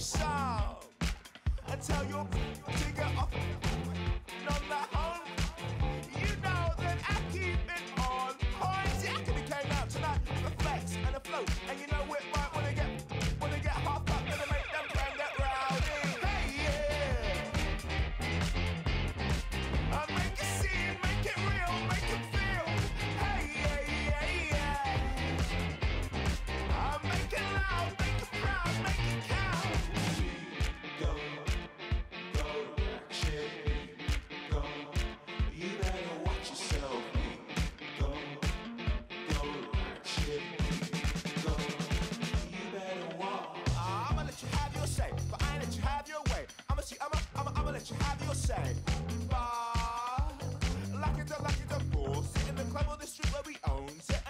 sharp. I tell your to get off. club on the street where we own it.